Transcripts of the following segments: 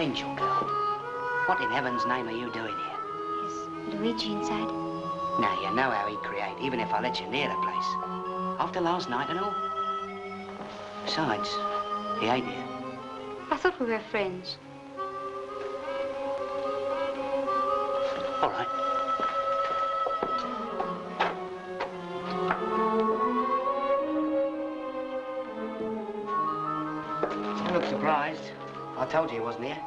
Angel girl, what in heaven's name are you doing here? Is Luigi inside? Now, you know how he'd create, even if I let you near the place. After last night and all. Besides, he ain't here. I thought we were friends. All right. Don't look surprised. I told you he wasn't here.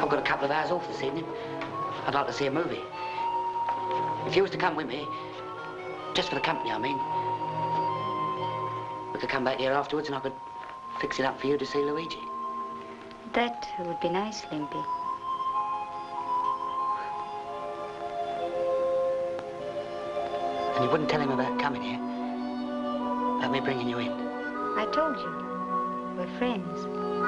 I've got a couple of hours off this evening. I'd like to see a movie. If you was to come with me, just for the company, I mean, we could come back here afterwards and I could fix it up for you to see Luigi. That would be nice, Limpy. And you wouldn't tell him about coming here? About me bringing you in? I told you. We're friends.